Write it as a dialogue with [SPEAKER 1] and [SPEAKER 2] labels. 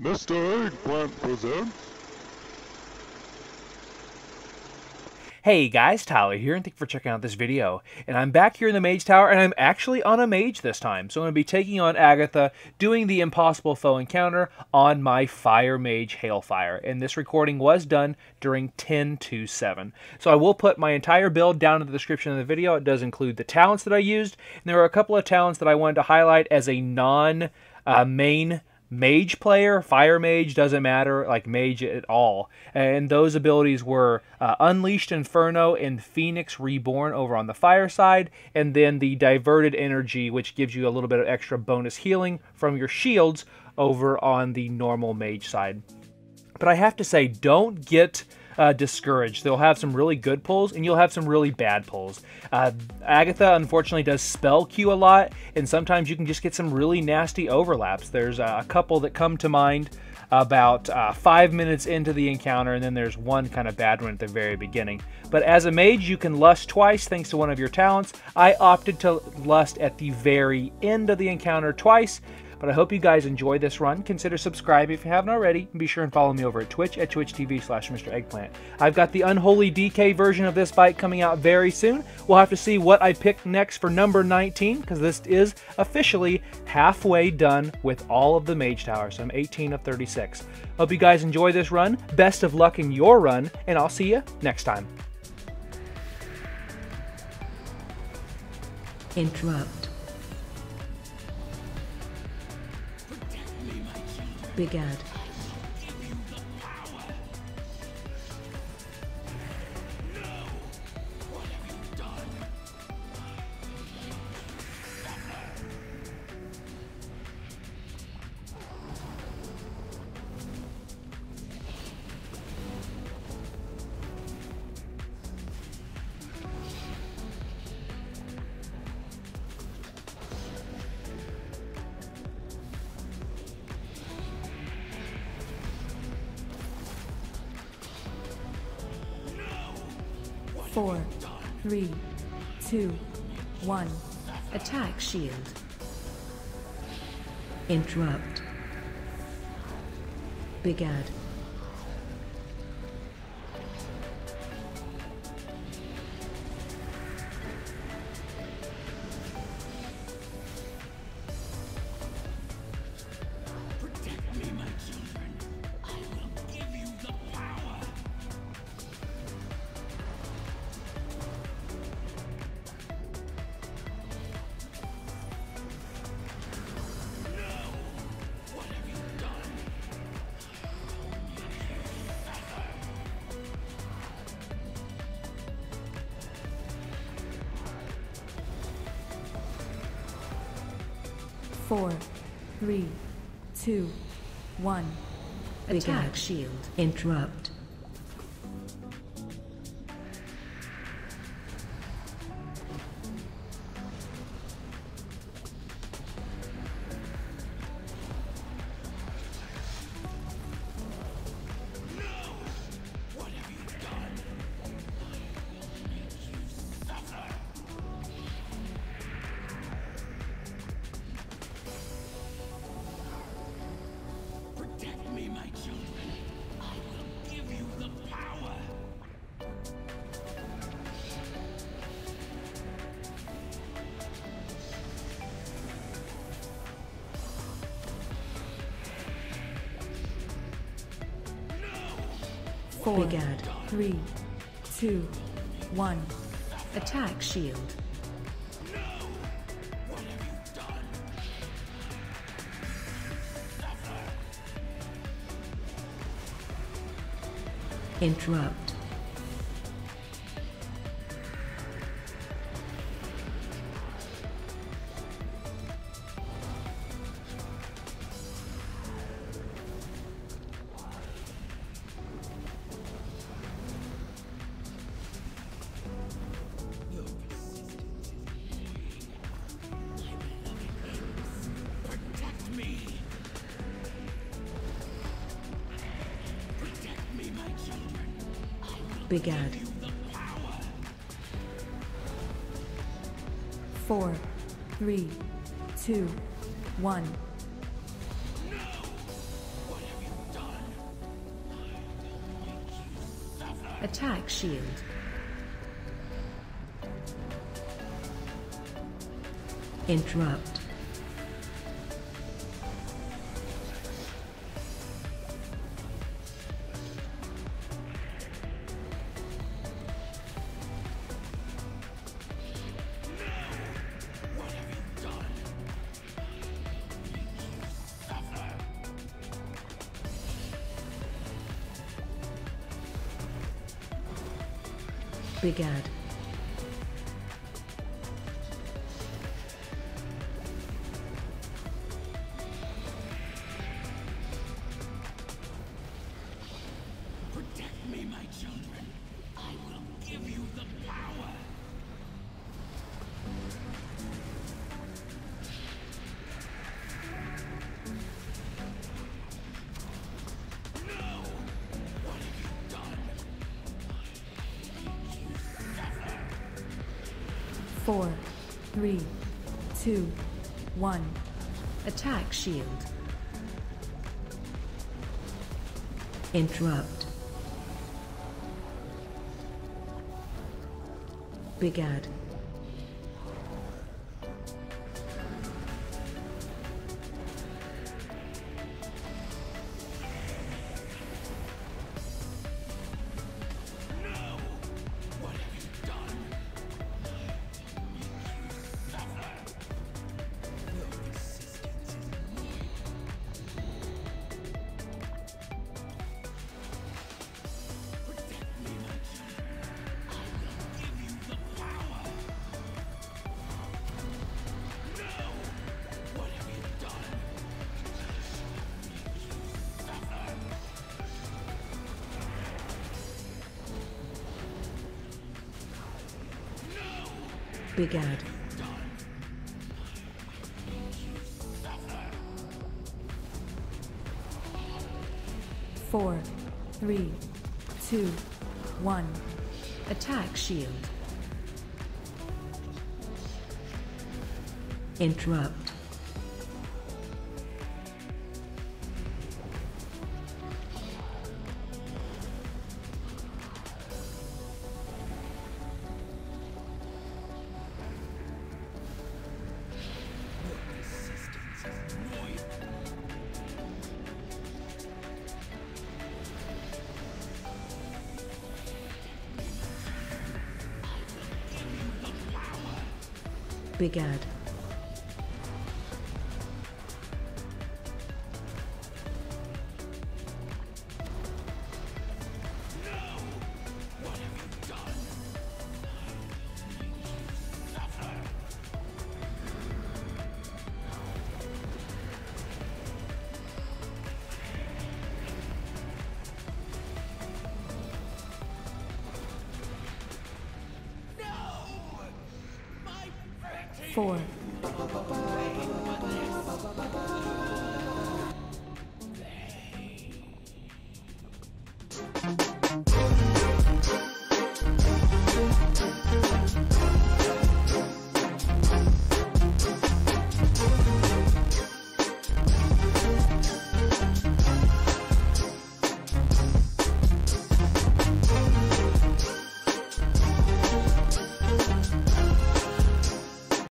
[SPEAKER 1] Mr. Eggplant presents.
[SPEAKER 2] Hey guys, Tyler here, and thank you for checking out this video. And I'm back here in the Mage Tower, and I'm actually on a mage this time. So I'm going to be taking on Agatha, doing the impossible foe encounter on my Fire Mage Hailfire. And this recording was done during 10 to 7. So I will put my entire build down in the description of the video. It does include the talents that I used, and there are a couple of talents that I wanted to highlight as a non-main uh, mage player, fire mage, doesn't matter, like mage at all. And those abilities were uh, Unleashed Inferno and Phoenix Reborn over on the fire side, and then the Diverted Energy, which gives you a little bit of extra bonus healing from your shields over on the normal mage side. But I have to say, don't get uh, discouraged. They'll have some really good pulls, and you'll have some really bad pulls. Uh, Agatha, unfortunately, does spell queue a lot, and sometimes you can just get some really nasty overlaps. There's a couple that come to mind about uh, five minutes into the encounter, and then there's one kind of bad one at the very beginning. But as a mage, you can lust twice thanks to one of your talents. I opted to lust at the very end of the encounter twice but I hope you guys enjoy this run. Consider subscribing if you haven't already, and be sure and follow me over at Twitch at twitch.tv slash Mr. Eggplant. I've got the Unholy DK version of this bike coming out very soon. We'll have to see what I pick next for number 19, because this is officially halfway done with all of the Mage Towers. So I'm 18 of 36. Hope you guys enjoy this run. Best of luck in your run, and I'll see you next time.
[SPEAKER 3] Interrupt. Big Ad. Four, three, two, one. Attack shield. Interrupt. Big Ad. Four, three, two, one. Attack shield. Interrupt. Four, Big Ad. Three, two, one. Attack shield. Interrupt. Big Ad. Four, three, two, one. Attack shield. Interrupt. Big Ad. Four, three, two, one. Attack shield. Interrupt. Big ad. Big Ad. Four, three, two, one. Attack shield. Interrupt. Big Ad. four.